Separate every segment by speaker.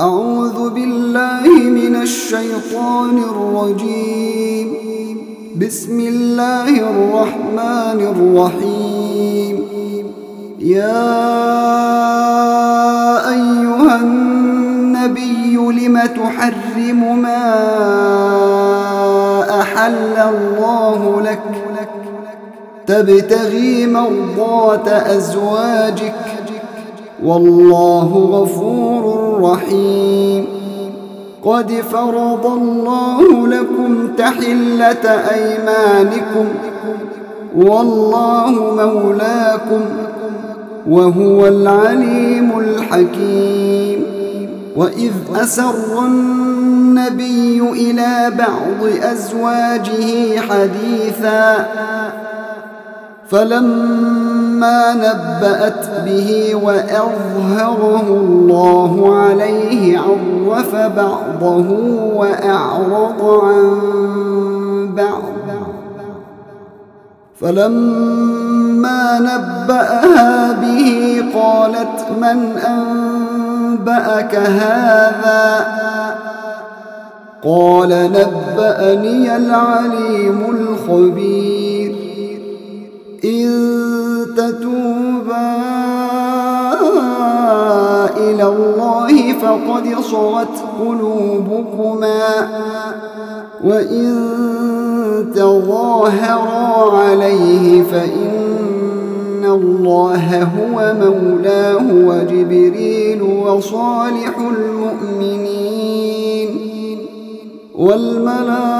Speaker 1: أعوذ بالله من الشيطان الرجيم بسم الله الرحمن الرحيم يا أيها النبي لم تحرم ما أحل الله لك تبتغي مرضات أزواجك والله غفور رحيم قد فرض الله لكم تحلة أيمانكم والله مولاكم وهو العليم الحكيم وإذ أسر النبي إلى بعض أزواجه حديثاً فلما نبأت به وأظهره الله عليه عرف بعضه وأعرض عن بعض فلما نبأها به قالت من أنبأك هذا قال نبأني العليم الخبير إن تتوبا إلى الله فقد صغت قلوبكما وإن تظاهرا عليه فإن الله هو مولاه وجبريل وصالح المؤمنين والملائكة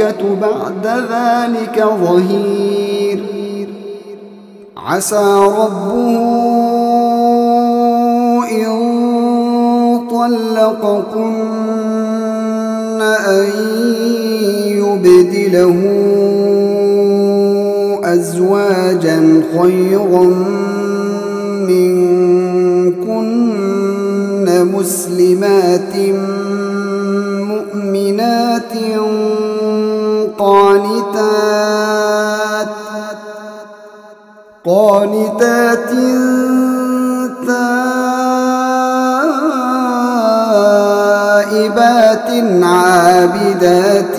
Speaker 1: الملائكة بعد ذلك ظهير عسى ربه إن طلقكن أن يبدله أزواجا خيرا منكن مسلمات قانتات قانتات تائبات عابدات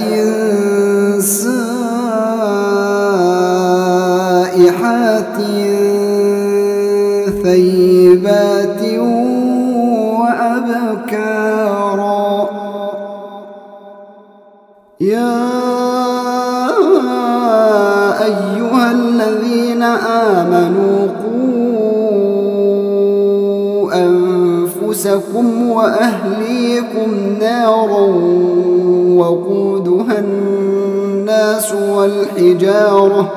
Speaker 1: سائحات ثيبات وأبكارا يا الذين آمنوا قوا أنفسكم وأهليكم نارا وقودها الناس والحجارة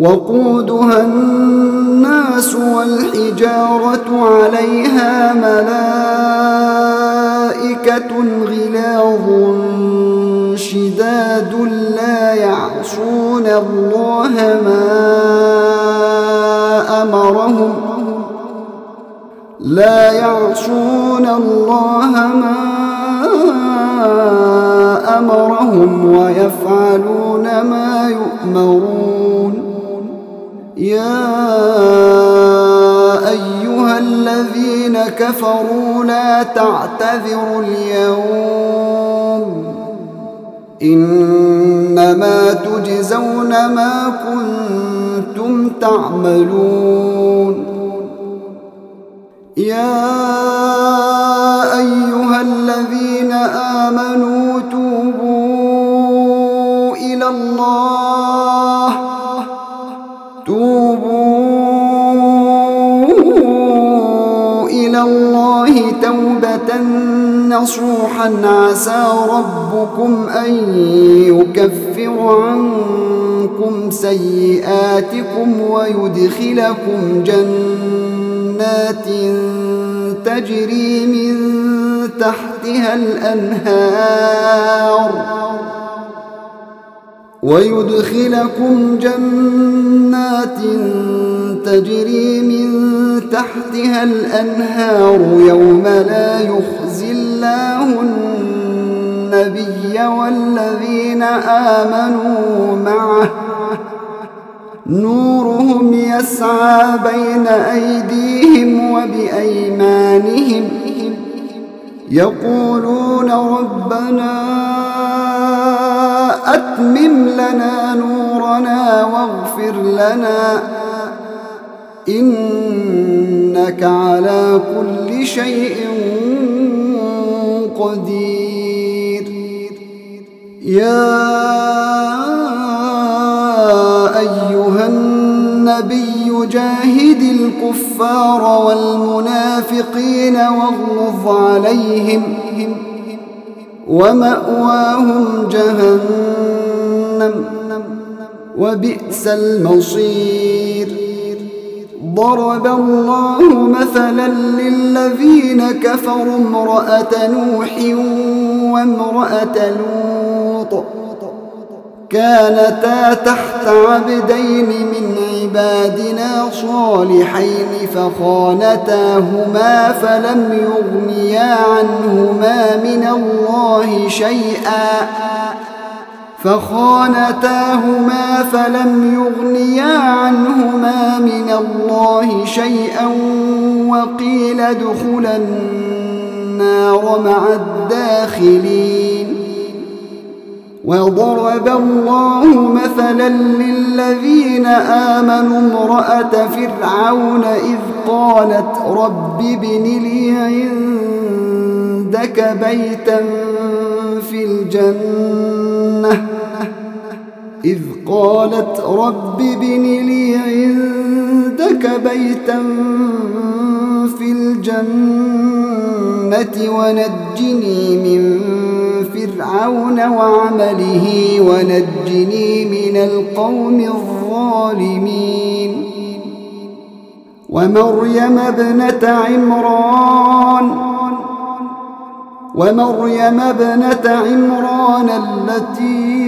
Speaker 1: وقودها الناس والحجارة عليها ملائكة غلاظ شداد لا يعصون الله ما أمرهم لا يعصون الله ما أمرهم ويفعلون ما يؤمرون يا أيها الذين كفروا لا تعتذروا اليوم انما تجزون ما كنتم تعملون يا ايها الذين امنوا توبوا الى الله توبوا الى الله توبه نصوحا عسى ربكم أن يكفر عنكم سيئاتكم ويدخلكم جنات تجري من تحتها الأنهار ويدخلكم جنات تجري من تحتها الأنهار يوم لا يخزى الله النبي والذين آمنوا معه نورهم يسعى بين أيديهم وبأيمانهم يقولون ربنا أتمم لنا نورنا واغفر لنا إنك على كل شيء قدير يا أيها النبي جاهد الكفار والمنافقين واغلظ عليهم ومأواهم جهنم وبئس المصير ضرب الله مثلا للذين كفروا امرأة نوح وامرأة لوط كانتا تحت عبدين من عبادنا صالحين فخانتاهما فلم يغنيا عنهما من الله شيئا فخانتاهما فلم يغنيا عنهما من الله شيئا وقيل ادخلا النار مع الداخلين وضرب الله مثلا للذين آمنوا امرأة فرعون إذ قالت رب ابن لي عندك بيتا في الجنة إذ قالت رب ابن لي عندك بيتا في الجنة ونجني من فرعون وعمله ونجني من القوم الظالمين ومريم ابنة عمران ومريم ابنة عمران التي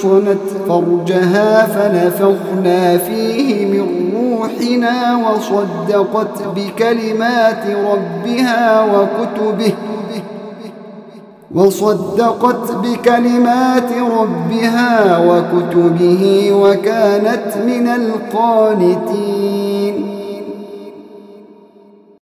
Speaker 1: أحصنت فرجها فنفخنا فيه من روحنا وصدقت بكلمات ربها وكتبه وصدقت بكلمات ربها وكتبه وكانت من القانتين